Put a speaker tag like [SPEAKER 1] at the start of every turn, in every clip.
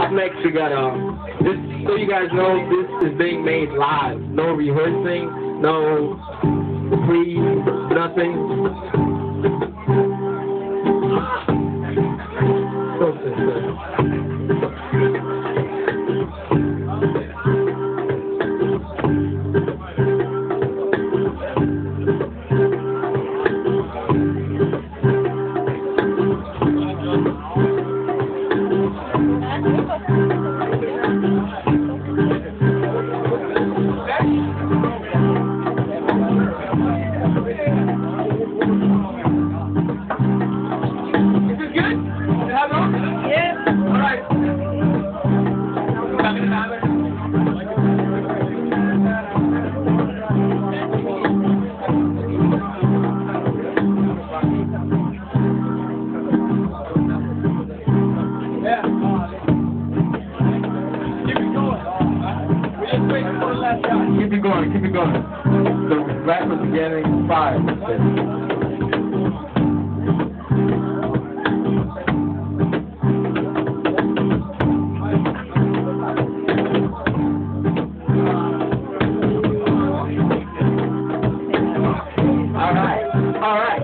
[SPEAKER 1] Up next, we got um. This so you guys know, this is being made live. No rehearsing, no pre, nothing. It. The rappers are getting fired. Alright, alright.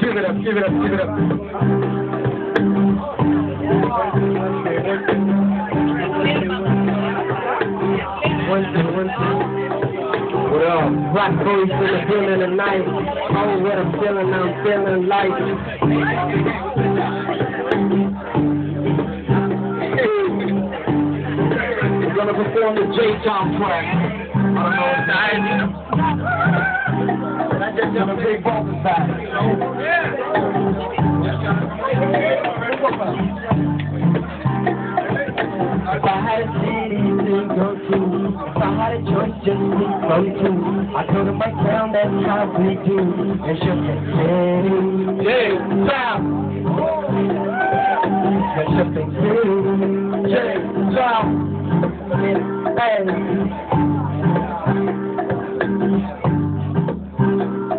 [SPEAKER 1] Give it up, give it up, give it up. Black boys in the building tonight. Oh, what I'm feeling, I'm feeling like. We're gonna perform the J Tom track. I just got a big bump inside. If I had a go to, I had a choice just to go to, I go to my town, that's how we do. And she'll say, hey, hey, stop. And she'll say, hey, hey, stop. Hey.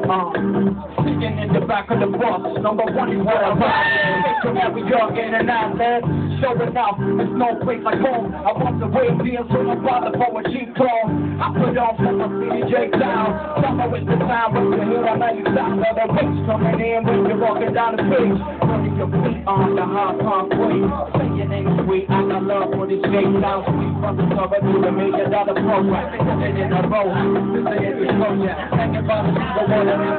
[SPEAKER 1] Uh.
[SPEAKER 2] Sitting in the back of the bus, number one what I ride. From every young in and out there, showing off, there's no place like home. I want the way deal, so no bother for a cheap clone. I put on for my CJ down, summer with the time, but you hear I know you sound of the bass coming in when you're walking down the street. Putting your feet on the hard concrete, say your name sweet, I got love for this game down sweet from the cover to the million dollar program. Sitting in a row, this is the show, yeah. Hanging by the one,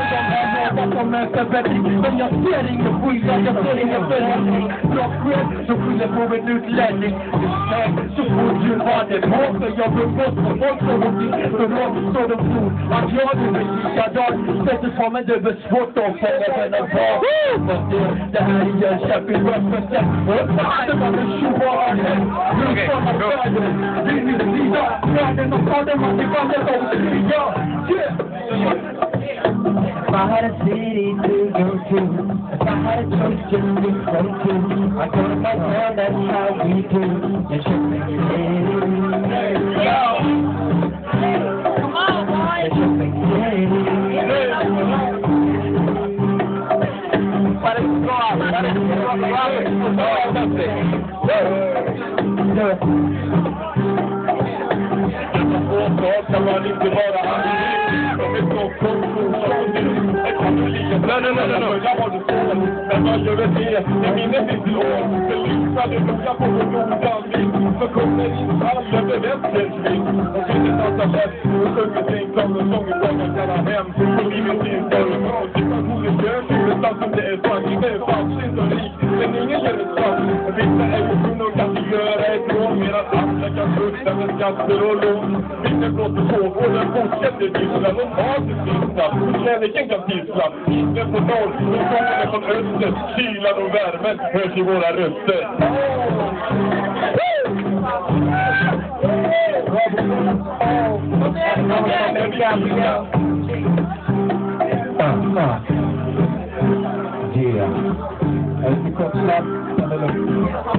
[SPEAKER 2] my head, that's a man for Betty When you're steering the breeze, like you're feeling your feeling Not grip, så fyller på en utlänning Respect, så fort du har det Måste jag bli bort på folk som har blivit För något står de tror att jag nu är likadan Sätter på mig det blir svårt att fånga den av vad det, det här är Jönköping represent det var en tjovarhet Nu såna världen, vi vill lida Världen och staden, man är vanligt om fria Yeah!
[SPEAKER 1] If I had a city to go to, if I had a just to go to, I go my town, that's how we do. Should make it.
[SPEAKER 3] Come on.
[SPEAKER 1] Let it go
[SPEAKER 2] Nej, nej, nej, nej Jag var det så Men vad gör det Det minnet är blå Det lyssnade noga på vår noga liv Så kommer in alla berättelsevis Och finner dansa lätt Och sjunger sin sånger som man kallar hem. Och livet sin föremål Situationen gör sig. Nästan som det är sagt Det är falskt och rikt Men ingen ger ett straff. Vissa är ju
[SPEAKER 3] passerar Afrikas kuster med skatter och lån. Vinden blåser sågården fortsätter gissla. Normalt är sista, kärleken kan gissla. Vinden på norr, och solen från öster. Kylan och värmen hörs i våra röster.
[SPEAKER 4] Yeah. Lite kort snabbt, men det är.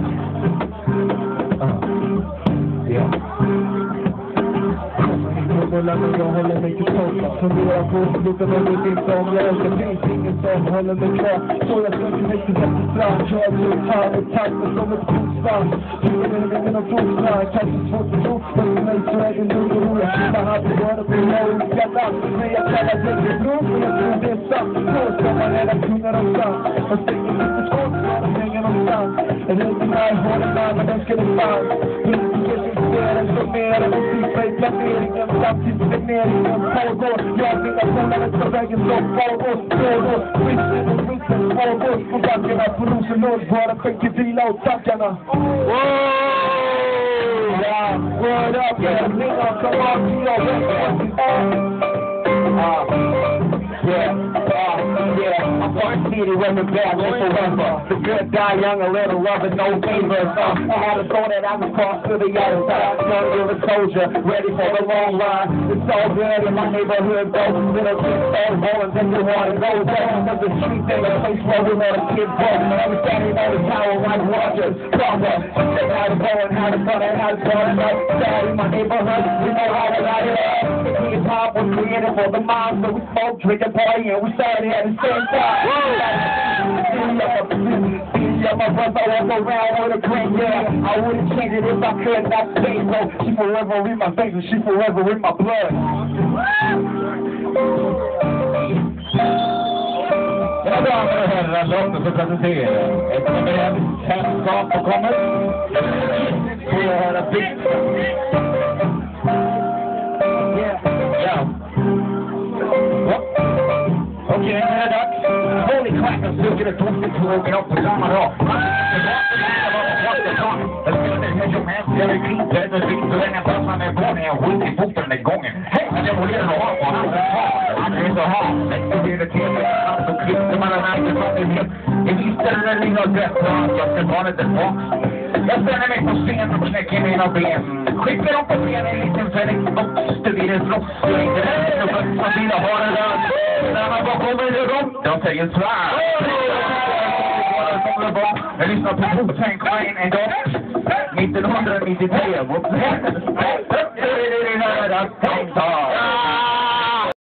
[SPEAKER 4] Men jag håller mig till toppen Funderar på slutet men vet inte om jag orkar Finns ingen som håller mig kvar Så jag mig till bättre strand Kör mot hand och takten som ett fotsvans Huvudet är ingen fostran Kanske svårt att tro Men för mig så är det lugn och ro Jag hade varit på några olika namn Men jag kallar det för bro För jag tror det är sant ska man Jag lite skott den ska fan ser en som mer än en siffra i planeringen Samtidigt signeringen pågår Jag och mina polare tar vägen som faror Pågår skiten och skiten pågår På backarna på Rosenlund Våra skänker vila åt tackarna word up, yeah, nigga, come on, yo, Ah, yeah, ah, city the bad live forever. The good die young, a little love and no favors. Uh, I had to throw that I was cross to the other side. Young, a soldier, ready for the long line. It's all good in my neighborhood, though. Little kids start rolling, then you wanna go down. Cause the streets ain't a place where we let a kid. I'm standing on the tower like Rogers, Crawford. They how to go and how to fun and how to and like in my neighborhood. We know how to light it up. Hop was created for the mind, so we smoke, drink, and party, and we started at the same time. Yeah, my brother walk around with a grin, yeah. I wouldn't change it if I could, not say so. She forever in my veins and she forever in my blood.
[SPEAKER 5] Damer och herrar, låt oss presentera ett eminent sällskap som kommer. Får jag höra bit? Holy crap, jag suger ett tomt tåg upp på samma dag. Jag spelar en hedge med jag är kritet, det finns så länge bössan är på när jag skjuter i foten den gången. Hej, men jag borde ha på andra tal. Han är inte ha, det blir det till. Så klippte man den här personligheten. Jag visste när ni har dött att jag ska ta det tillbaks. Jag ställer mig på scen och knäcker mina ben. Skicka dem på scen i en liten fällig box. vid en slott. Jag är inte den snubben som vill ha det där. När man bakom mig är de, de säger svär. Jag lyssnar på Wu-Tang Clan en dag. 1993. What the heck?